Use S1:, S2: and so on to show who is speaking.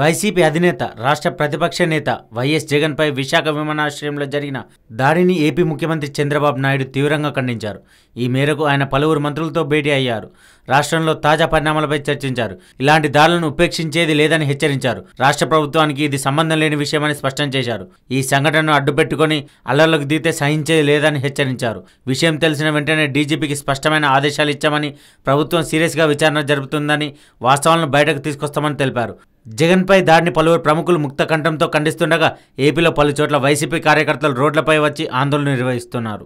S1: YCP అధినేత రాష్ట్ర ప్రతిపక్ష నేత వైఎస్ జగన్పై విశాఖ విమానాశ్రయంలో జరిగిన దాడిని ఏపీ ముఖ్యమంత్రి చంద్రబాబు నాయుడు తీవ్రంగా ఖండించారు. ఈ మేరకు ఆయన పలువురు మంత్రులతో భేటీ అయ్యారు. రాష్ట్రంలో తాజా పరిణామాలపై చర్చించారు. ఇలాంటి దాడులను ఉపేక్షించేది లేదని హెచ్చరించారు. రాష్ట్ర ప్రభుత్వానికి ఇది సంబంధం లేని విషయమని స్పష్టం చేశారు. ఈ సంఘటనను అడ్డుపెట్టుకొని అల్లర్లకు దిగితే సహించేది లేదని హెచ్చరించారు. విషయం తెలిసిన వెంటనే డీజీపీకి స్పష్టమైన ఆదేశాలు ఇచ్చామని ప్రభుత్వం సీరియస్గా విచారణ జరుపుతుందని వాస్తవాలను బయటకు తీసుకొస్తామని తెలిపారు. జగన్పై దాడిని పలువురు ప్రముఖులు ముక్త కంఠంతో ఖండిస్తుండగా ఏపీలో పలు చోట్ల వైసీపీ కార్యకర్తలు రోడ్లపై వచ్చి ఆందోళన నిర్వహిస్తున్నారు.